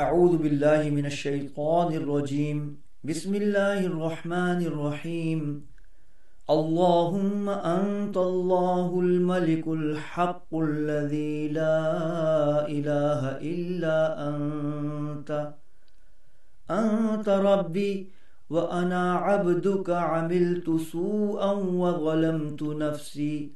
أعوذ بالله من الشيطان الرجيم. بسم الله الرحمن الرحيم. اللهم أنت الله الملك الحق الذي لا إله إلا أنت. أنت ربي وأنا عبدك. عملت سوءا وظلمت نفسي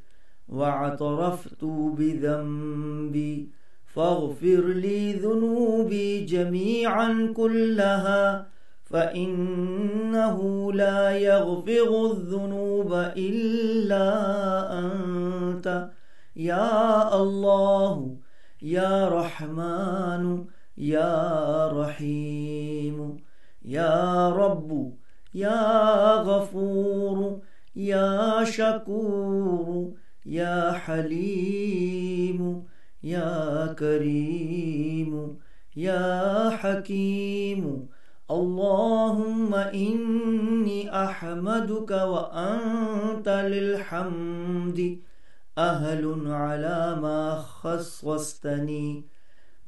وأعترفت بذنبي. فاغفر لي ذنوبي جميعا كلها فإنه لا يغفر الذنوب إلا أنت. يا الله يا رحمن يا رحيم يا رب يا غفور يا شكور يا حليم. يا كريم يا حكيم اللهم إني أحمدك وأنت للحمد. أهل على ما خصصتني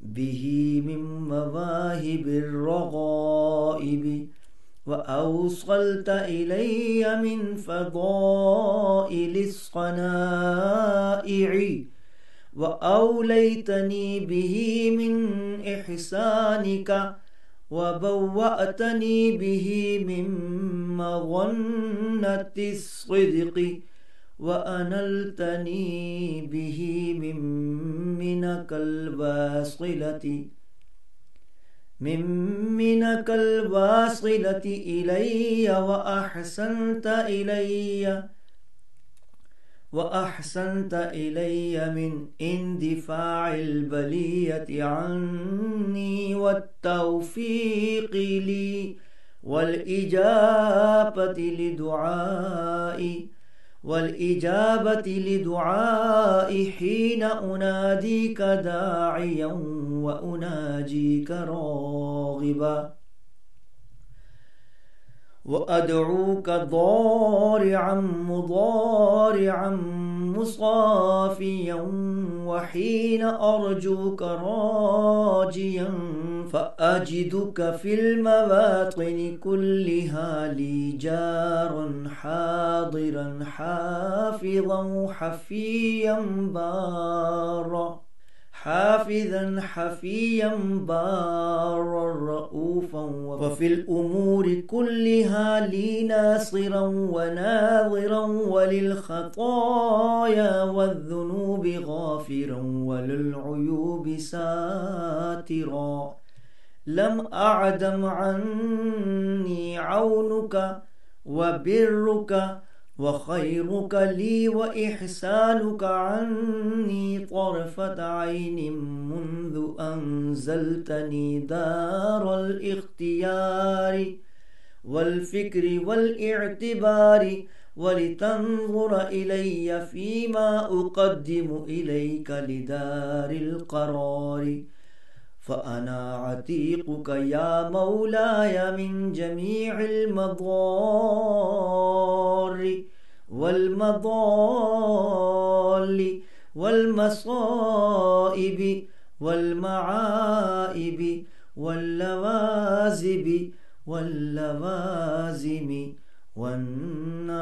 به من مواهب الرغائب وأوصلت إلي من فضائل الصنائع. وأوليتني به من إحسانك وبوأتني به من مظنة الصدق وأنلتني به من منك الواصلة من منك الواصلة إلي وأحسنت إلي. وأحسنت إلي من اندفاع البلية عني والتوفيق لي والإجابة لدعائي والإجابة لدعائي حين أناديك داعيا وأناجيك راغبا وأدعوك ضارعا مضارعا مصافيا وحين أرجوك راجيا فأجدك في المواطن كلها لي جارا حاضرا حافظا حفيا بارا حافظا حفيا بارا رؤوفا وفي الأمور كلها لي ناصرا وناظرا وللخطايا والذنوب غافرا وللعيوب ساترا. لم أعدم عني عونك وبرك وخيرك لي وإحسانك عني طرفة عين منذ أنزلتني دار الاختيار والفكر والإعتبار ولتنظر إلي فيما أقدم إليك لدار القرار فأنا عتيقك يا مولاي من جميع المضار والمضال والمصائب والمعائب واللوازب واللوازم والنوائب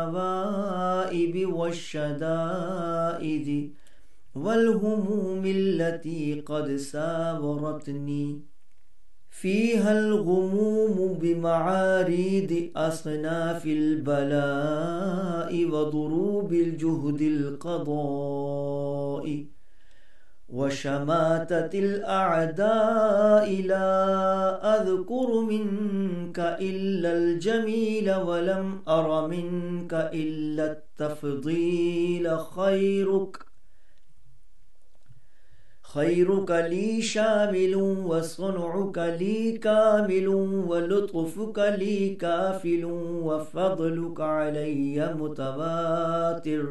والشدائد والهموم التي قد ساورتني. فيها الغموم بمعاريد أصناف البلاء وضروب الجهد القضاء. وشماتة الأعداء لا أذكر منك إلا الجميل ولم أر منك إلا التفضيل خيرك. خيرك لي شامل وصنعك لي كامل ولطفك لي كافل وفضلك علي متواتر.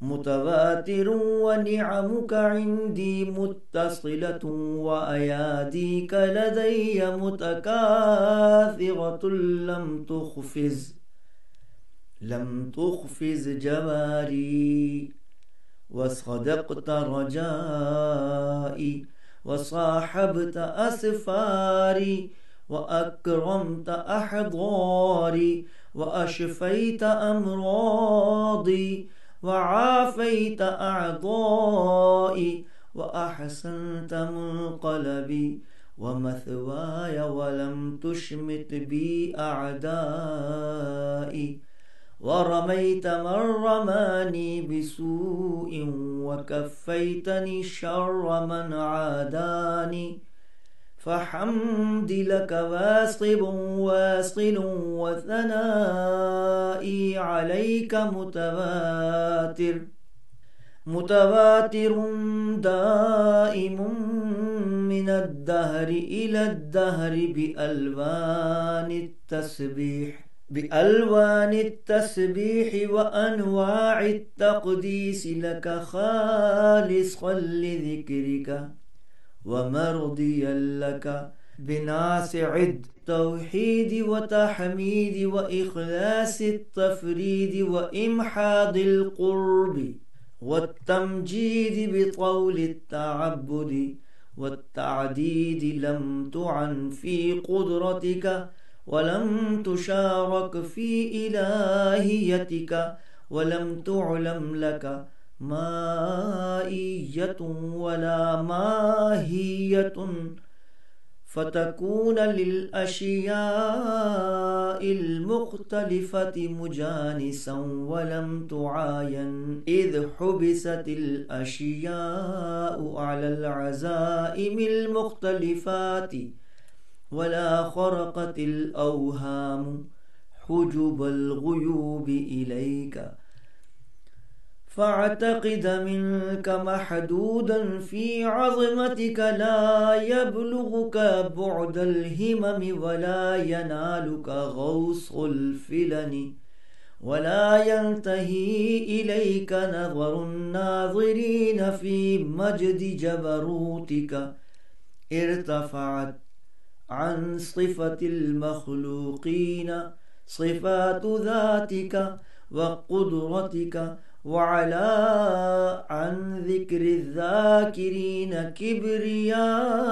متواتر ونعمك عندي متصلة وأياديك لدي متكاثرة لم تخفز لم تخفز جمالي وصدقت رجائي وصاحبت أسفاري وأكرمت أحضاري وأشفيت أمراضي وعافيت أعضائي وأحسنت منقلبي ومثواي ولم تشمت بي أعدائي ورميت من رماني بسوء وكفيتني شر من عاداني. فحمدي لك واصب واصل وثنائي عليك متواتر. متواتر دائم من الدهر إلى الدهر بألوان التسبيح. بألوان التسبيح وأنواع التقديس لك خالصا لذكرك ومرضيا لك بناسع التوحيد وتحميد وإخلاص التفريد وإمحاض القرب والتمجيد بطول التعبد والتعديد لم تعن في قدرتك ولم تشارك في إلهيتك ولم تعلم لك مائية ولا ماهية فتكون للأشياء المختلفة مجانسا ولم تعاين إذ حبست الأشياء على العزائم المختلفات ولا خرقت الأوهام حجب الغيوب إليك. فاعتقد منك محدودا في عظمتك لا يبلغك بعد الهمم ولا ينالك غوص الفلن ولا ينتهي إليك نظر الناظرين في مجد جبروتك. ارتفعت عن صفة المخلوقين صفات ذاتك وقدرتك وعلى عن ذكر الذاكرين كبرياء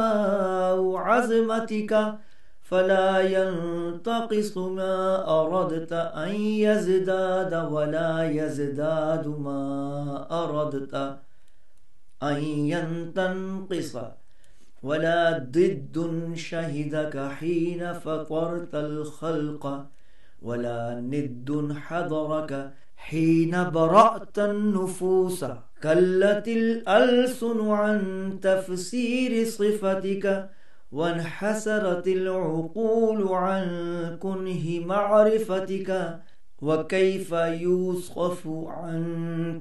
عزمتك فلا ينتقص ما أردت أن يزداد ولا يزداد ما أردت أن ينتنقص ولا ضد شهدك حين فطرت الخلق ولا ند حضرك حين برأت النفوس. كلت الألسن عن تفسير صفتك وانحسرت العقول عن كنه معرفتك. وكيف يوصف عن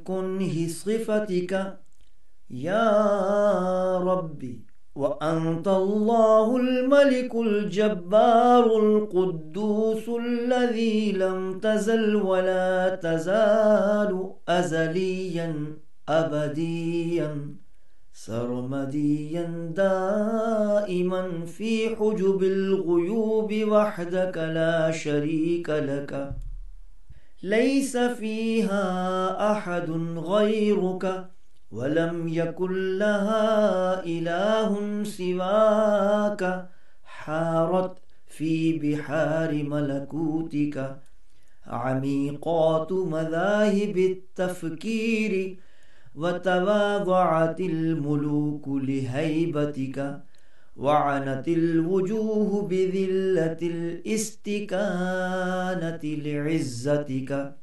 كنه صفتك؟ يا ربي. وأنت الله الملك الجبار القدوس الذي لم تزل ولا تزال أزليا أبديا سرمديا دائما في حجب الغيوب وحدك لا شريك لك. ليس فيها أحد غيرك. ولم يكن لها إله سواك حارت في بحار ملكوتك. عميقات مذاهب التفكير وتواضعت الملوك لهيبتك وعنت الوجوه بذلة الاستكانة لعزتك.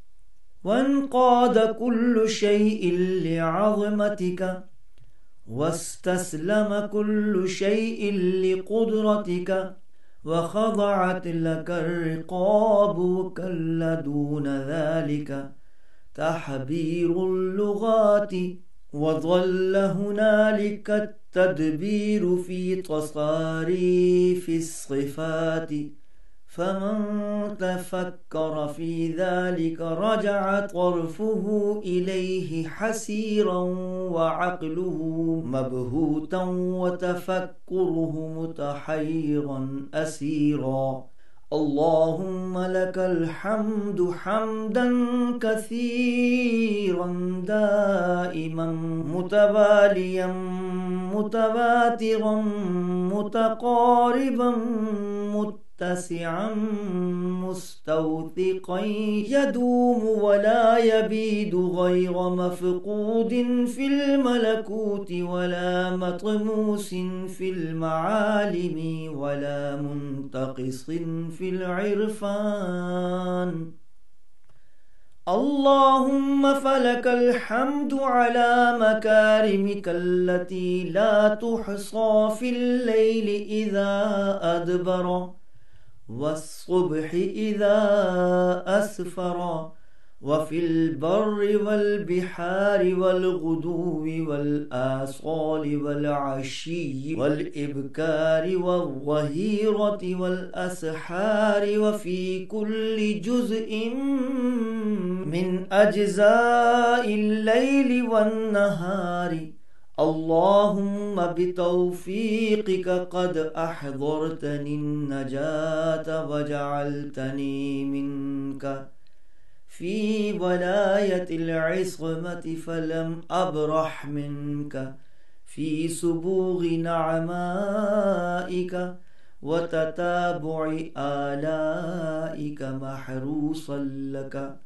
وانقاد كل شيء لعظمتك واستسلم كل شيء لقدرتك وخضعت لك الرقاب وكل دون ذلك. تحبير اللغات وظل هنالك التدبير في تصاريف الصفات. فمن تفكر في ذلك رجع طرفه إليه حسيرا وعقله مبهوتا وتفكره متحيرا أسيرا. اللهم لك الحمد حمدا كثيرا دائما متواليا متباترا متقاربا متسعا مستوثقا يدوم ولا يبيد غير مفقود في الملكوت ولا مطموس في المعالم ولا منتقص في العرفان. اللهم فلك الحمد على مكارمك التي لا تحصى في الليل إذا أدبر. والصبح إذا أسفر وفي البر والبحار والغدو والآصال والعشي والإبكار والظهيرة والأسحار وفي كل جزء من أجزاء الليل والنهار اللهم بتوفيقك قد أحضرتني النجاة وجعلتني منك. في ولاية العصمة فلم أبرح منك. في سبوغ نعمائك وتتابع آلائك محروسا لك.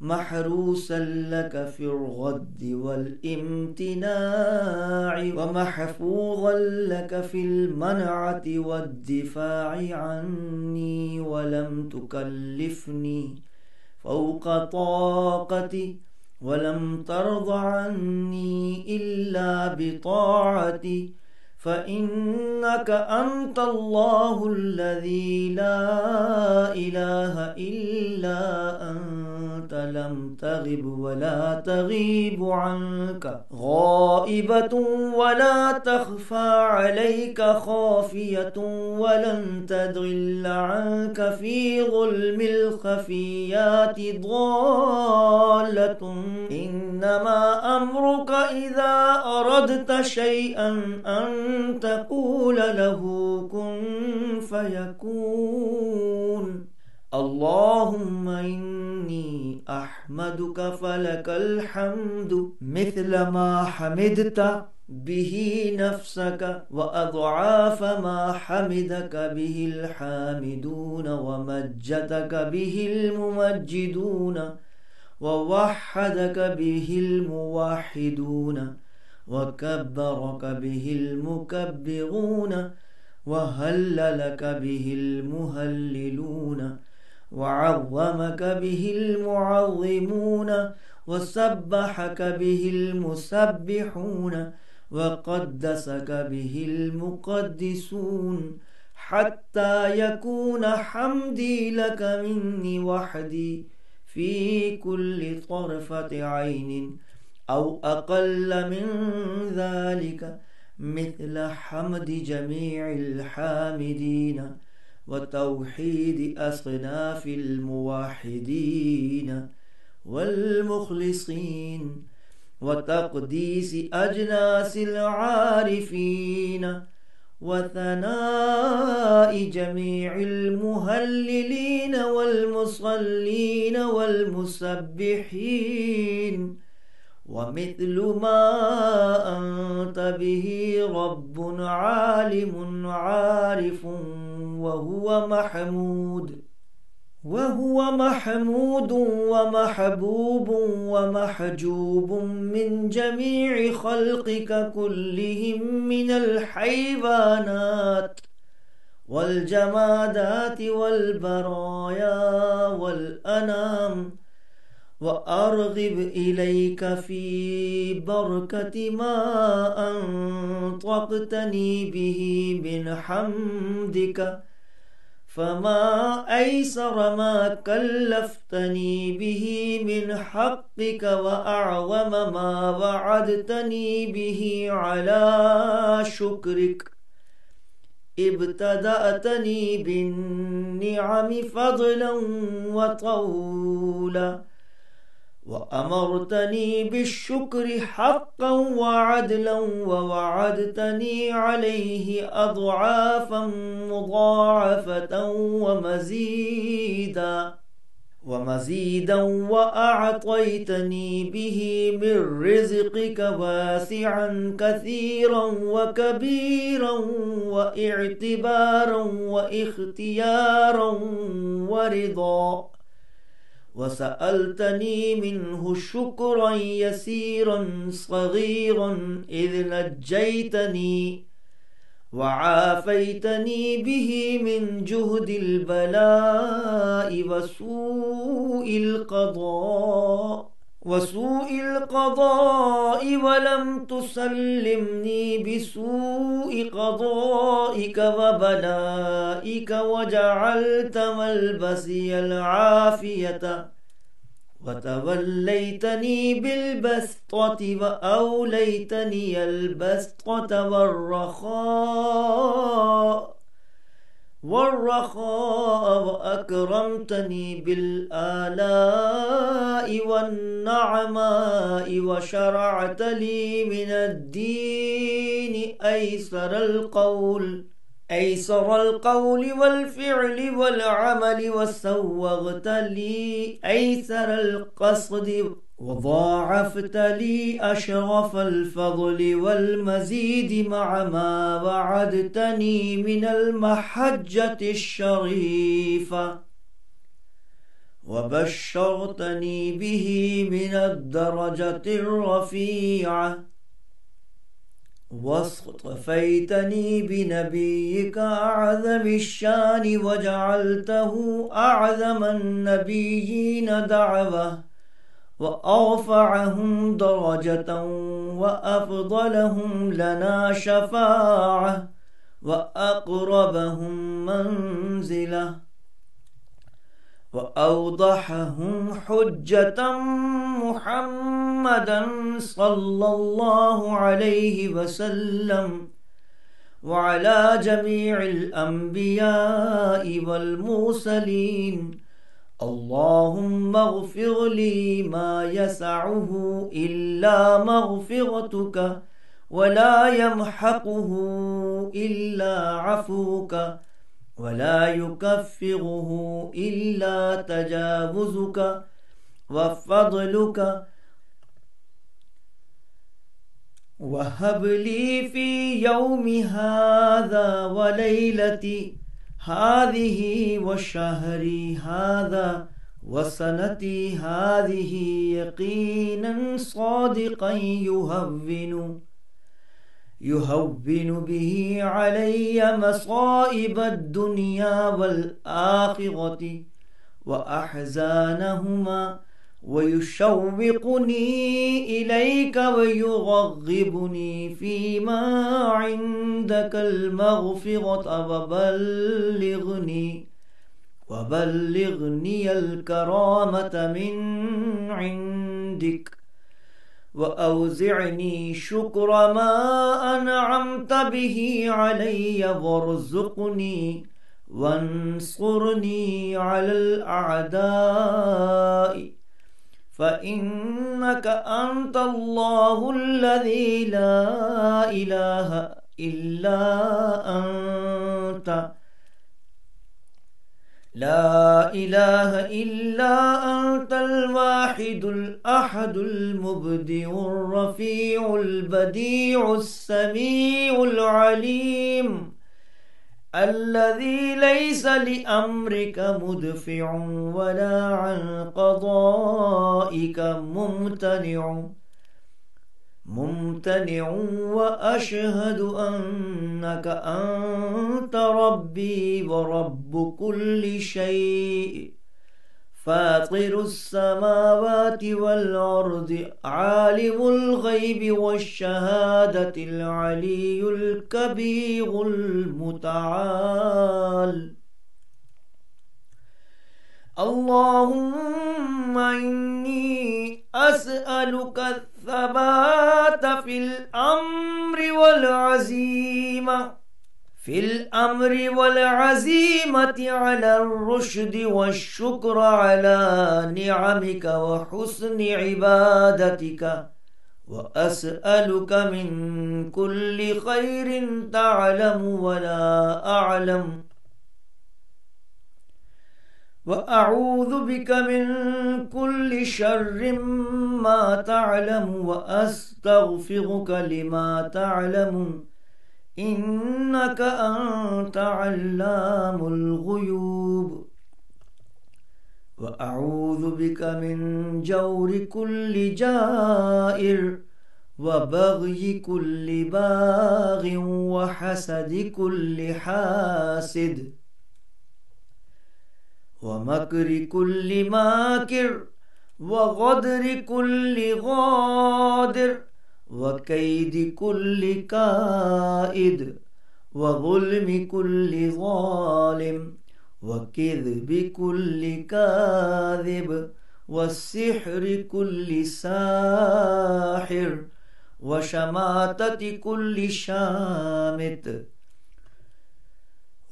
محروسا لك في الغد والامتناع ومحفوظا لك في المنعة والدفاع عني ولم تكلفني فوق طاقتي ولم ترض عني إلا بطاعتي فإنك أنت الله الذي لا إله إلا أنت لم تغب ولا تغيب عنك. غائبة ولا تخفى عليك خافية ولن تدل عنك. في ظلم الخفيات ضالة. إنما أمرك إذا أردت شيئا أن تقول له كن فيكون. اللهم إني أحمدك فلك الحمد مثل ما حمدت به نفسك وأضعاف ما حمدك به الحامدون ومجدك به الممجدون ووحدك به الموحدون وكبرك به المكبرون وهللك به المهللون وعظمك به المعظمون وسبحك به المسبحون وقدسك به المقدسون حتى يكون حمدي لك مني وحدي في كل طرفة عين أو أقل من ذلك مثل حمد جميع الحامدين وتوحيد أصناف الموحدين والمخلصين وتقديس أجناس العارفين وثناء جميع المهللين والمصلين والمسبحين ومثل ما أنت به رب عالم عارف وهو محمود. وهو محمود ومحبوب ومحجوب من جميع خلقك كلهم من الحيوانات والجمادات والبرايا والأنام. وأرغب إليك في بركة ما أنطقتني به من حمدك فما أيسر ما كلفتني به من حقك وأعظم ما وعدتني به على شكرك ابتدأتني بالنعم فضلا وطولا وأمرتني بالشكر حقا وعدلا ووعدتني عليه أضعافا مضاعفة ومزيدا ومزيدا وأعطيتني به من رزقك واسعا كثيرا وكبيرا وإعتبارا وإختيارا ورضا. وسألتني منه شكرا يسيرا صغيرا إذ نجيتني وعافيتني به من جهد البلاء وسوء القضاء. وسوء القضاء ولم تسلمني بسوء قضائك وبلائك وجعلت ملبسي العافية. وتوليتني بالبسطة وأوليتني البسطة والرخاء. والرخاء وأكرمتني بالآلاء والنعماء وشرعت لي من الدين أيسر القول أيسر القول والفعل والعمل وسوغت لي أيسر القصد. وضاعفت لي أشرف الفضل والمزيد مع ما وعدتني من المحجة الشريفة. وبشرتني به من الدرجة الرفيعة. واصطفيتني بنبيك أعظم الشان وجعلته أعظم النبيين دعوة. وأرفعهم درجة وأفضلهم لنا شفاعة وأقربهم منزلة وأوضحهم حجة محمدا صلى الله عليه وسلم وعلى جميع الأنبياء والمرسلين اللهم اغفر لي ما يسعه إلا مغفرتك ولا يمحقه إلا عفوك ولا يكفره إلا تجاوزك وفضلك وهب لي في يوم هذا وليلتي هذه وشهري هذا وسنتي هذه يقينا صادقا يهون يهون به علي مصائب الدنيا والآخرة وأحزانهما ويشوقني إليك ويرغبني فيما عندك المغفرة وبلغني وبلغني الكرامة من عندك. وأوزعني شكر ما أنعمت به علي وارزقني وانصرني على الأعداء. فإنك أنت الله الذي لا إله إلا أنت. لا إله إلا أنت الواحد الأحد المبدع الرفيع البديع السميع العليم. الذي ليس لأمرك مدفع ولا عن قضائك ممتنع. ممتنع وأشهد أنك أنت ربي ورب كل شيء. فاطر السماوات والأرض عالم الغيب والشهادة العلي الكبير المتعال. اللهم إني أسألك الثبات في الأمر والعزيمة. في الأمر والعزيمة على الرشد والشكر على نعمك وحسن عبادتك. وأسألك من كل خير تعلم ولا أعلم. وأعوذ بك من كل شر ما تعلم وأستغفرك لما تعلم. إنك أنت علام الغيوب. وأعوذ بك من جور كل جائر وبغي كل باغ وحسد كل حاسد. ومكر كل ماكر وغدر كل غادر. وكيد كل كائد وظلم كل ظالم وكذب كل كاذب والسحر كل ساحر وشماتة كل شامت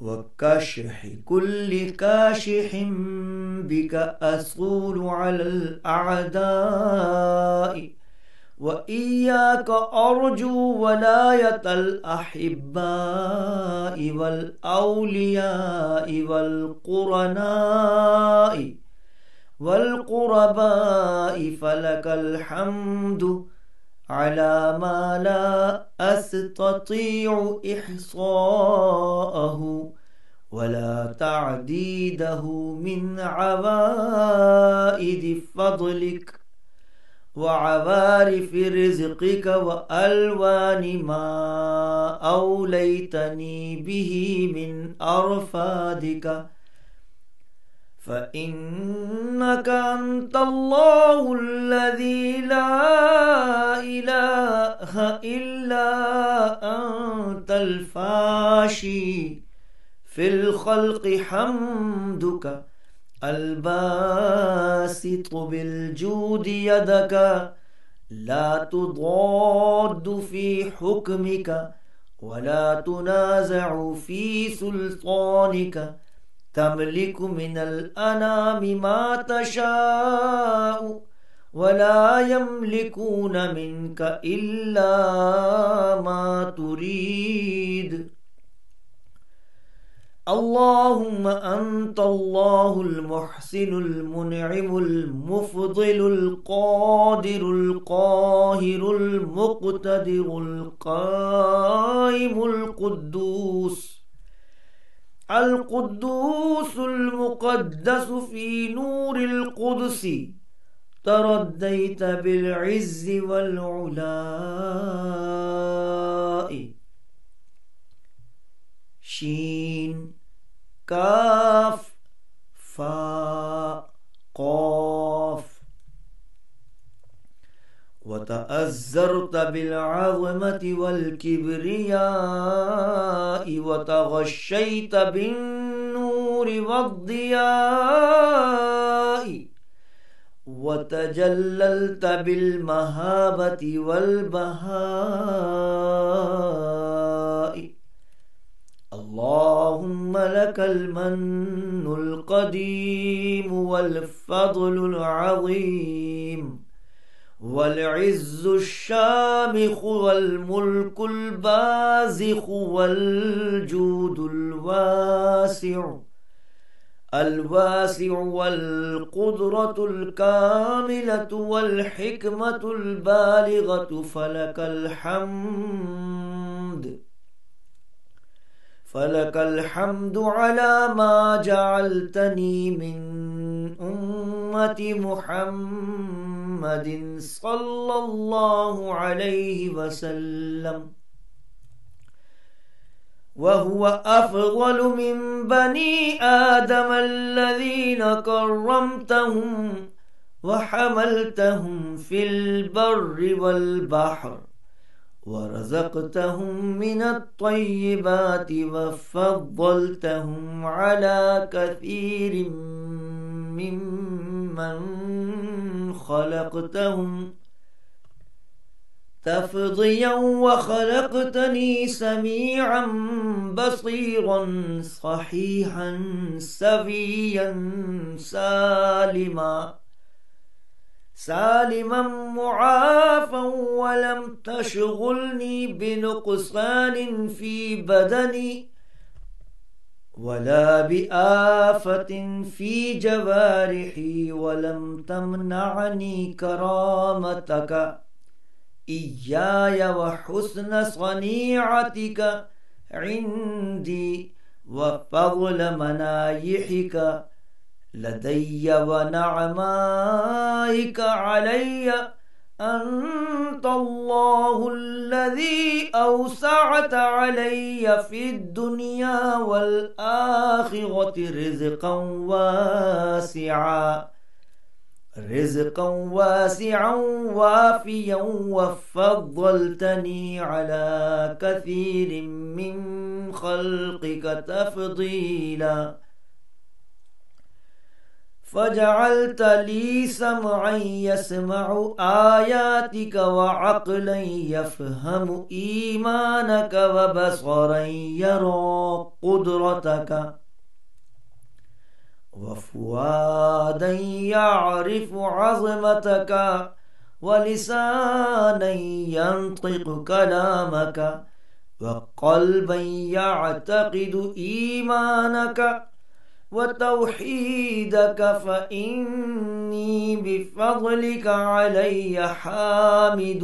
وكشح كل كاشح بك أصول على الأعداء وإياك أرجو ولاية الأحباء والأولياء والقرناء والقرباء فلك الحمد على ما لا أستطيع إحصاءه ولا تعديده من عوائد فضلك وعوارف رزقك وألوان ما أوليتني به من أرفادك. فإنك أنت الله الذي لا إله إلا أنت الفاشي. في الخلق حمدك. الباسط بالجود يدك لا تضاد في حكمك ولا تنازع في سلطانك تملك من الأنام ما تشاء ولا يملكون منك إلا ما تريد اللهم أنت الله المحسن المنعم المفضل القادر القاهر المقتدر القائم القدوس. القدوس المقدس في نور القدس. ترديت بالعز والعلاء. شين. كاف فا قاف. وتأزرت بالعظمة والكبرياء وتغشيت بالنور والضياء وتجللت بالمهابة والبهاء. اللهم لك المن القديم والفضل العظيم والعز الشامخ والملك البازخ والجود الواسع الواسع والقدرة الكاملة والحكمة البالغة فلك الحمد فلك الحمد على ما جعلتني من أمة محمد صلى الله عليه وسلم. وهو أفضل من بني آدم الذين كرمتهم وحملتهم في البر والبحر. ورزقتهم من الطيبات وفضلتهم على كثير ممن خلقتهم. تفضيا وخلقتني سميعا بصيرا صحيحا سفيا سالما. سالما معافا ولم تشغلني بنقصان في بدني ولا بآفة في جوارحي ولم تمنعني كرامتك. إياي وحسن صنيعتك عندي وفضل منايحك. لدي ونعمائك علي أنت الله الذي أوسعت علي في الدنيا والآخرة رزقا واسعا رزقا واسعا وافيا وفضلتني على كثير من خلقك تفضيلا. فجعلت لي سمعا يسمع آياتك وعقلا يفهم إيمانك وبصرا يرى قدرتك وفؤادا يعرف عظمتك ولسانا ينطق كلامك وقلبا يعتقد إيمانك وتوحيدك فإني بفضلك علي حامد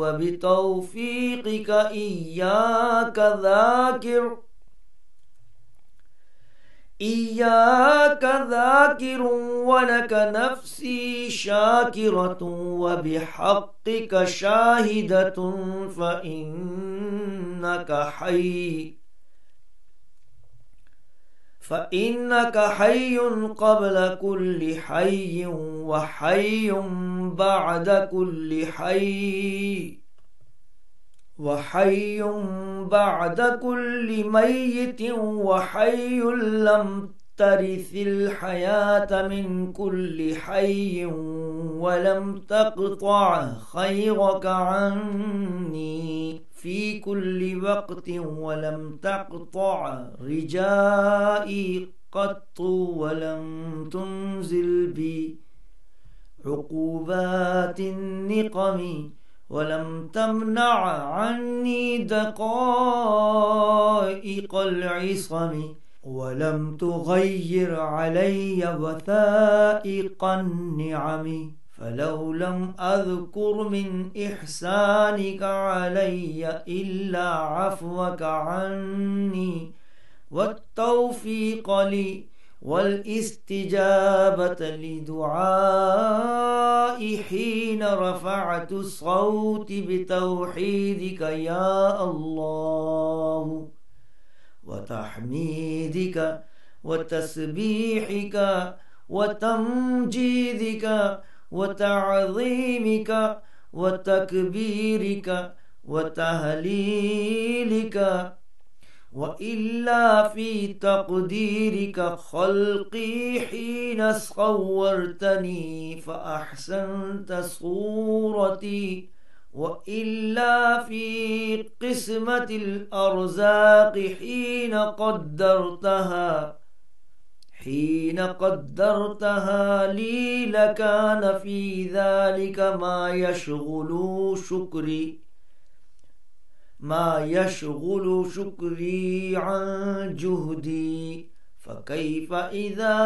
وبتوفيقك إياك ذاكر إياك ذاكر ولك نفسي شاكرة وبحقك شاهدة فإنك حي فإنك حي قبل كل حي وحي بعد كل حي وحي بعد كل ميت وحي لم ترث الحياة من كل حي ولم تقطع خيرك عني. في كل وقت ولم تقطع رجائي قط ولم تنزل بي عقوبات النقم ولم تمنع عني دقائق العصم ولم تغير علي وثائق النعم فلو لم أذكر من إحسانك علي إلا عفوك عني والتوفيق لي والاستجابة لدعائي حين رفعت الصوت بتوحيدك يا الله وتحميدك وتسبيحك وتمجيدك وتعظيمك وتكبيرك وتهليلك وإلا في تقديرك خلقي حين صورتني فأحسنت صورتي وإلا في قسمة الأرزاق حين قدرتها حين قدرتها لي لكان في ذلك ما يشغل شكري ما يشغل شكري عن جهدي. فكيف إذا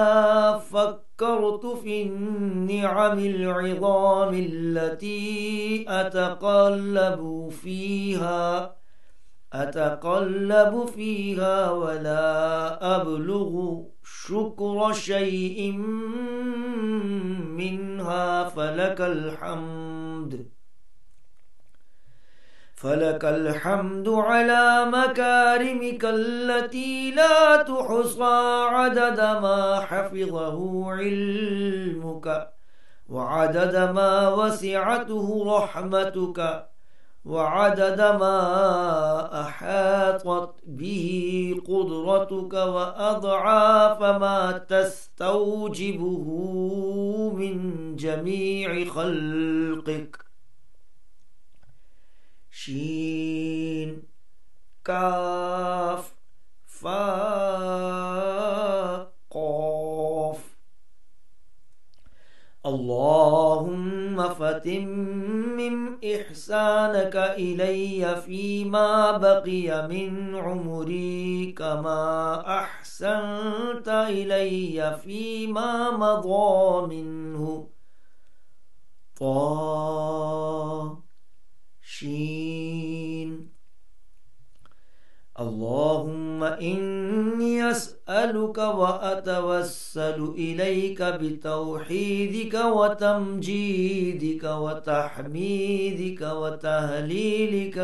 فكرت في النعم العظام التي أتقلب فيها؟ أتقلب فيها ولا أبلغ شكر شيء منها فلك الحمد. فلك الحمد على مكارمك التي لا تحصى عدد ما حفظه علمك وعدد ما وسعته رحمتك. وعدد ما أحاطت به قدرتك وأضعاف ما تستوجبه من جميع خلقك. شين كاف فا قاف اللهم فتمم إحسانك إلي فيما بقي من عمري كما أحسنت إلي فيما مضى منه طا شين اللهم إني أسألك وأتوسل إليك بتوحيدك وتمجيدك وتحميدك وتهليلك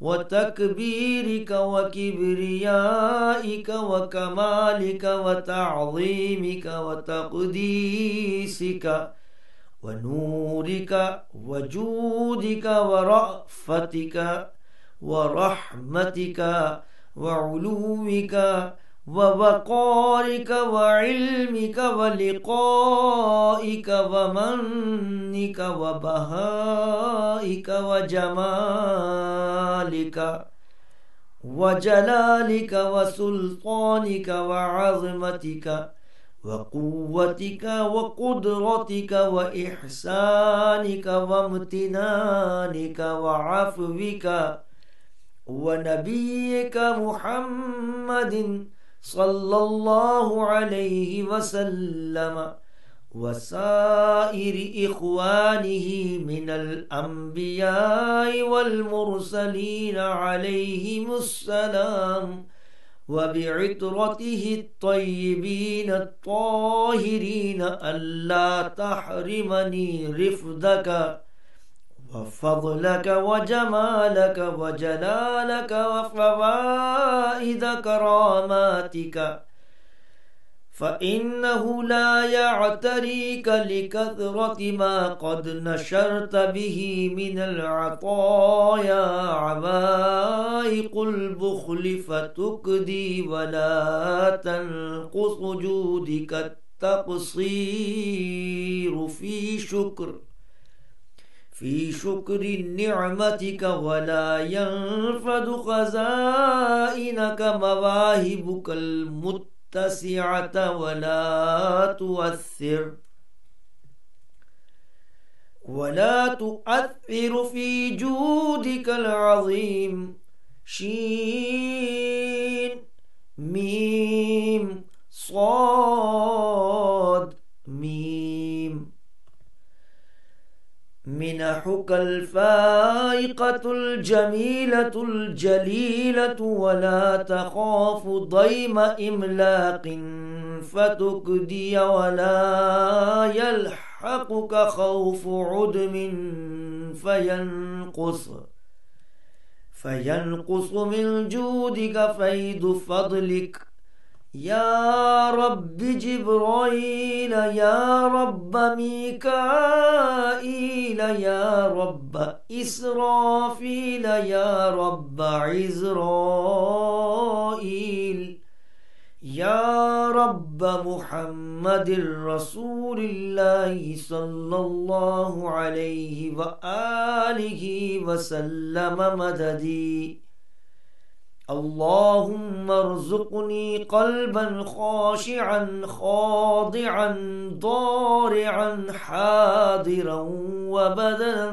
وتكبيرك وكبريائك وكمالك وتعظيمك وتقديسك ونورك وجودك ورأفتك ورحمتك وعلوك ووقارك وعلمك ولقائك ومنك وبهائك وجمالك وجلالك وسلطانك وعظمتك وقوتك وقدرتك وإحسانك وامتنانك وعفوك ونبيك محمد صلى الله عليه وسلم وسائر إخوانه من الأنبياء والمرسلين عليهم السلام وبعطرته الطيبين الطاهرين ألا تحرمني رفدك وفضلك وجمالك وجلالك وفوائد كراماتك. فإنه لا يعتريك لكثرة ما قد نشرت به من العطايا. عبائق البخل فتكدي ولا تنقص جودك. التقصير في شكر. في شكر نعمتك ولا ينفد خزائنك مواهبك المتسعة ولا تؤثر. ولا تؤثر في جودك العظيم. شين ميم صاد ميم. منحك الفائقة الجميلة الجليلة ولا تخاف ضيم إملاق فتكدي ولا يلحقك خوف عدم فينقص. فينقص من جودك فيض فضلك. يا رب جبرائيل يا رب ميكائيل يا رب إسرافيل يا رب عزرائيل يا رب محمد رسول الله صلى الله عليه وآله وسلم مددي. اللهم ارزقني قلبا خاشعا خاضعا ضارعا حاضرا وبدنا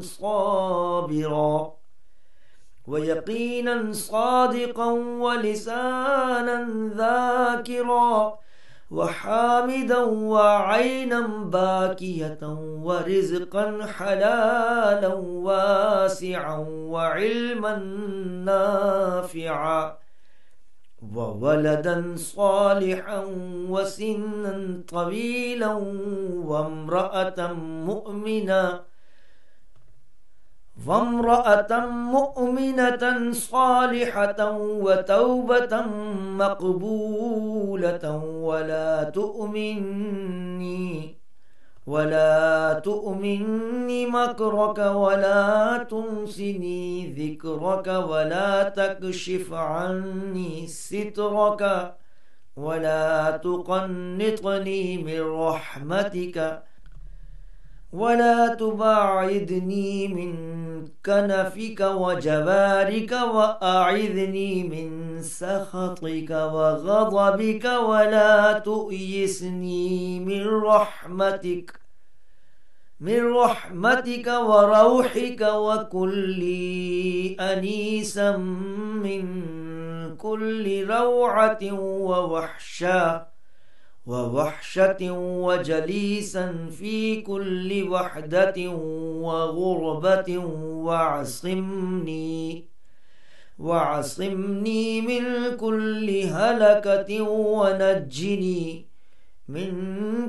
صابرا ويقينا صادقا ولسانا ذاكرا. وحامدا وعينا باكية ورزقا حلالا واسعا وعلما نافعا وولدا صالحا وسنا طويلا وامرأة مؤمنة وامرأة مؤمنة صالحة وتوبة مقبولة ولا تؤمني ولا تؤمني مكرك ولا تنسني ذكرك ولا تكشف عني سترك ولا تقنطني من رحمتك. ولا تباعدني من كنفك وجبارك وأعذني من سخطك وغضبك ولا تؤيسني من رحمتك من رحمتك وروحك وكل أنيسا من كل روعة ووحشة ووحشة وجليسا في كل وحدة وغربة وعصمني وعصمني من كل هلكة ونجني من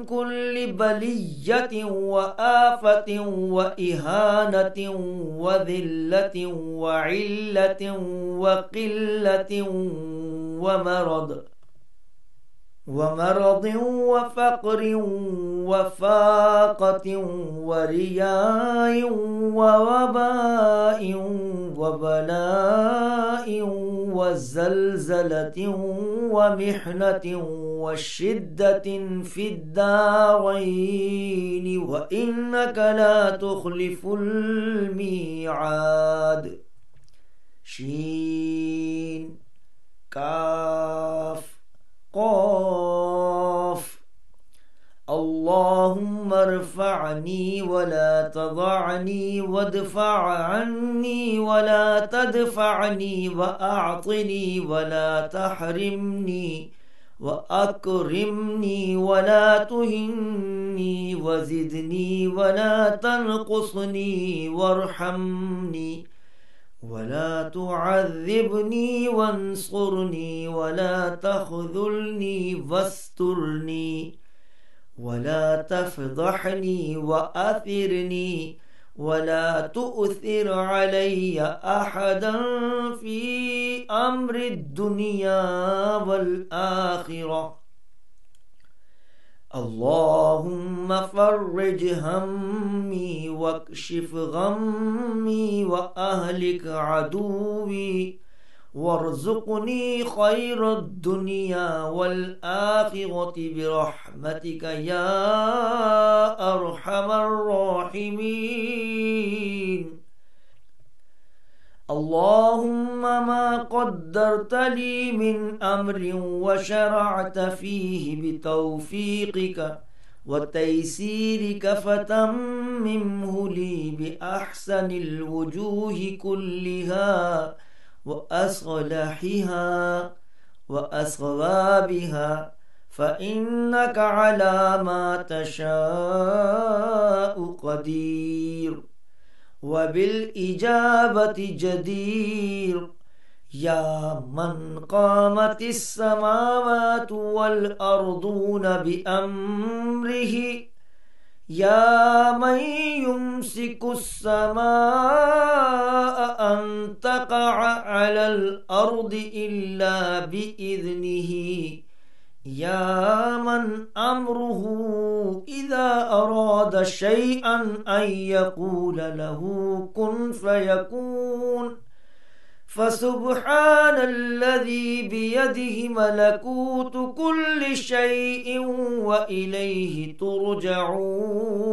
كل بلية وآفة وإهانة وذلة وعلة وقلة ومرض. ومرض وفقر وفاقة ورياء ووباء وبلاء وزلزلة ومحنة وشدة في الدارين وإنك لا تخلف الميعاد. شين. كاف. قاف. اللهم ارفعني ولا تضعني وادفع عني ولا تدفعني وأعطني ولا تحرمني وأكرمني ولا تهني وزدني ولا تنقصني وارحمني. ولا تعذبني وانصرني ولا تخذلني واسترني ولا تفضحني وأثرني ولا تؤثر علي أحدا في أمر الدنيا والآخرة. اللهم فرج همي واكشف غمي وأهلك عدوي وارزقني خير الدنيا والآخرة برحمتك يا أرحم الراحمين. اللهم ما قدرت لي من أمر وشرعت فيه بتوفيقك وتيسيرك فتممه لي بأحسن الوجوه كلها وأصلحها وأصوابها فإنك على ما تشاء قدير. وبالإجابة جدير. يا من قامت السماوات والأرضون بأمره يا من يمسك السماء أن تقع على الأرض إلا بإذنه. يا من أمره إذا أراد شيئا أن يقول له كن فيكون. فسبحان الذي بيده ملكوت كل شيء وإليه ترجعون.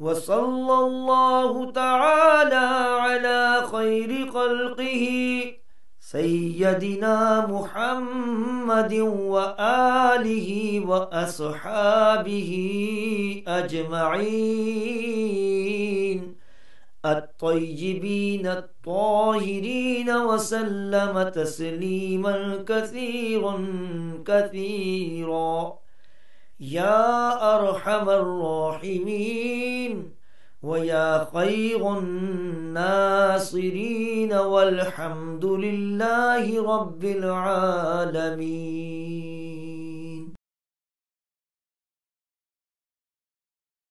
وصلى الله تعالى على خير خلقه. سيدنا محمد وآله وأصحابه أجمعين. الطيبين الطاهرين وسلم تسليما كثيرا كثيرا. يا أرحم الراحمين. ويا خير الناصرين والحمد لله رب العالمين.